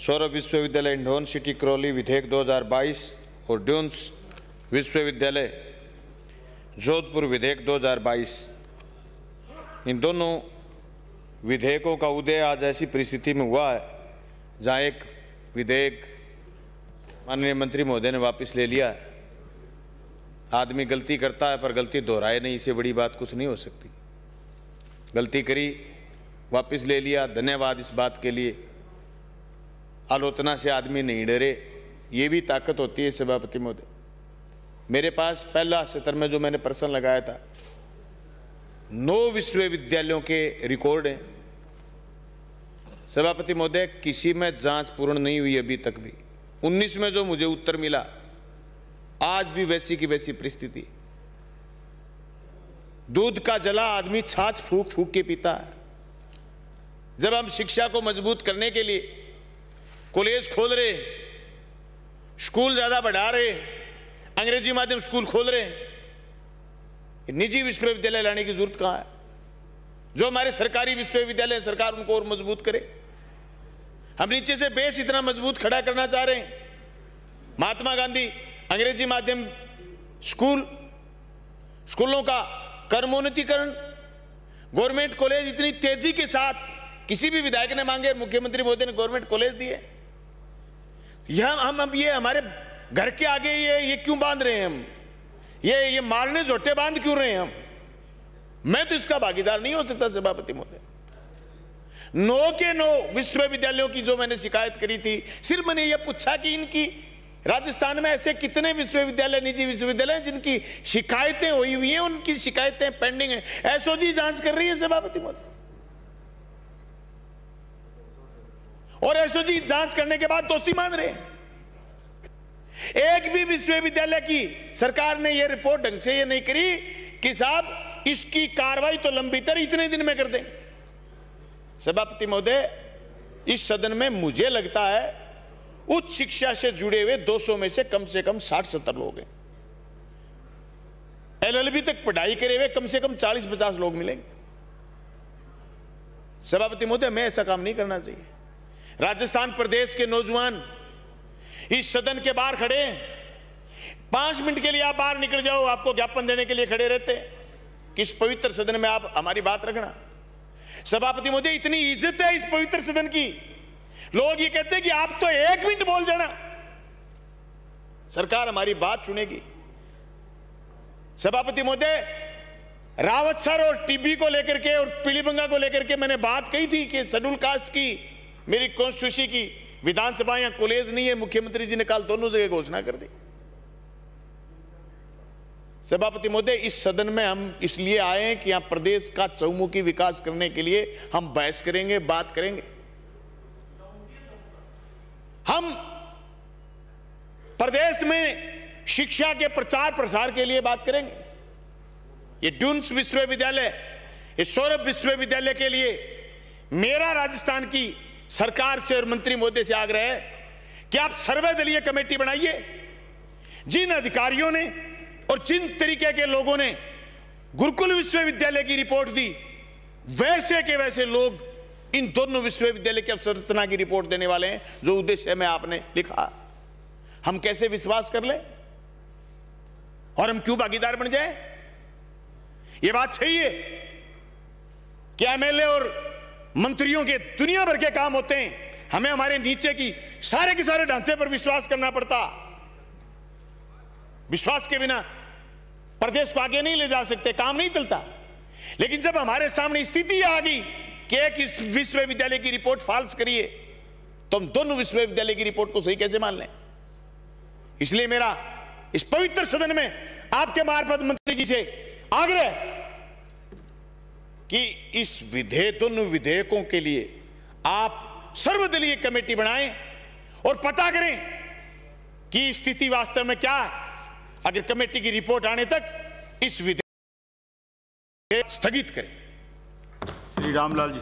सौरभ विश्वविद्यालय इंडोन, सिटी करौली विधेयक 2022 और ड्यून्स विश्वविद्यालय जोधपुर विधेयक 2022 इन दोनों विधेयकों का उदय आज ऐसी परिस्थिति में हुआ है, जहाँ एक विधेयक माननीय मंत्री महोदय ने वापस ले लिया है। आदमी गलती करता है, पर गलती दोहराए नहीं, इससे बड़ी बात कुछ नहीं हो सकती। गलती करी, वापस ले लिया, धन्यवाद इस बात के लिए। आलोचना से आदमी नहीं डरे। ये भी ताकत होती है सभापति महोदय। मेरे पास पहला सत्र में जो मैंने प्रश्न लगाया था, नौ विश्वविद्यालयों के रिकॉर्ड हैं। सभापति महोदय, किसी में जाँच पूर्ण नहीं हुई अभी तक भी। 19 में जो मुझे उत्तर मिला, आज भी वैसी की वैसी परिस्थिति। दूध का जला, आदमी छाछ फूक फूक के पीता है। जब हम शिक्षा को मज़बूत करने के लिए कॉलेज खोल रहे, स्कूल ज़्यादा बढ़ा रहे, अंग्रेज़ी माध्यम स्कूल खोल रहे। निजी विश्वविद्यालय लाने की ज़रूरत कहाँ है? जो हमारे सरकारी विश्वविद्यालय सरकार उनको और मज़बूत करे। हम नीचे से बेस इतना मज़बूत खड़ा करना चाह रहे हैं। महात्मा गांधी, अंग्रेज़ी माध्यम स्कूल, स्कूलों का कर्मोन्नतिकरण, गवर्नमेंट कॉलेज इतनी तेज़ी के साथ किसी भी विधायक ने मांगे मुख्यमंत्री मोदी ने गवर्नमेंट कॉलेज दिए। यह हम अब ये हमारे घर के आगे ये ये क्यों बाँध रहे हैं हम? ये ये मारने जोटे बाँध क्यों रहे हैं हम? मैं तो इसका भागीदार नहीं हो सकता, सभापति महोदय। नौ के नौ विश्वविद्यालयों की जो मैंने शिकायत करी थी, सिर्फ़ मैंने ये पूछा कि इनकी, राजस्थान में ऐसे कितने विश्वविद्यालय, निजी विश्वविद्यालय जिनकी शिकायतें हुई हुई हैं, उनकी शिकायतें पेंडिंग हैं। एसओजी जाँच कर रही है सभापति महोदय। और एसओजी जाँच करने के बाद दोषी मान रहे एक भी विश्वविद्यालय की सरकार ने यह रिपोर्ट ढंग से यह नहीं करी कि साहब, इसकी कार्रवाई तो लंबी तर इतने दिन में कर दें। सभापति महोदय, इस सदन में मुझे लगता है, उच्च शिक्षा से जुड़े हुए 200 में से कम से कम 60-70 लोग हैं। एलएलबी तक पढ़ाई करे हुए कम से कम 40-50 लोग मिलेंगे। सभापति महोदय, मैं ऐसा काम नहीं करना चाहिए। राजस्थान प्रदेश के नौजवान इस सदन के बाहर खड़े हैं। पाँच मिनट के लिए आप बाहर निकल जाओ, आपको ज्ञापन देने के लिए खड़े रहते किस पवित्र सदन में आप हमारी बात रखना। सभापति मोदी इतनी इज़्ज़त है इस पवित्र सदन की। लोग ये कहते हैं कि आप तो एक मिनट बोल जाना। सरकार हमारी बात सुनेगी। सभापति महोदय, रावत सर और टीबी को लेकर के और पीलीबंगा को लेकर के मैंने बात कही थी कि शेड्यूल कास्ट की मेरी कॉन्स्टिट्यूशन की विधानसभा या कॉलेज नहीं है, मुख्यमंत्री जी ने कल दोनों जगह घोषणा कर दी। सभापति महोदय, इस सदन में हम इसलिए आए हैं कि यहाँ प्रदेश का चौमुखी विकास करने के लिए हम बहस करेंगे, बात करेंगे। हम प्रदेश में शिक्षा के प्रचार प्रसार के लिए बात करेंगे। ये ड्यून्स विश्वविद्यालय, ये सौरभ विश्वविद्यालय के लिए मेरा राजस्थान की सरकार से और मंत्री मोदी से आग्रह है कि आप सर्वदलीय कमेटी बनाइए। जिन अधिकारियों ने और जिन तरीके के लोगों ने गुरुकुल विश्वविद्यालय की रिपोर्ट दी, वैसे के वैसे लोग इन दोनों विश्वविद्यालय की अवसंरचना की रिपोर्ट देने वाले हैं, जो उद्देश्य में आपने लिखा। हम कैसे विश्वास कर ले? और हम क्यों भागीदार बन जाए? यह बात सही है कि एमएलए और मंत्रियों के दुनिया भर के काम होते हैं। हमें हमारे नीचे की सारे के सारे ढांचे पर विश्वास करना पड़ता। विश्वास के बिना प्रदेश को आगे नहीं ले जा सकते, काम नहीं चलता। लेकिन जब हमारे सामने स्थिति आ गई कि एक विश्वविद्यालय की रिपोर्ट फॉल्स करिए तो हम दोनों विश्वविद्यालय की रिपोर्ट को सही कैसे मान लें? इसलिए मेरा इस पवित्र सदन में आपके मार्फत मंत्री जी से आग्रह कि इस विधेय दोनों विधेयकों के लिए आप सर्वदलीय कमेटी बनाएँ और पता करें कि स्थिति वास्तव में क्या अगर कमेटी की रिपोर्ट आने तक इस विधेयक स्थगित करें। श्री रामलाल जी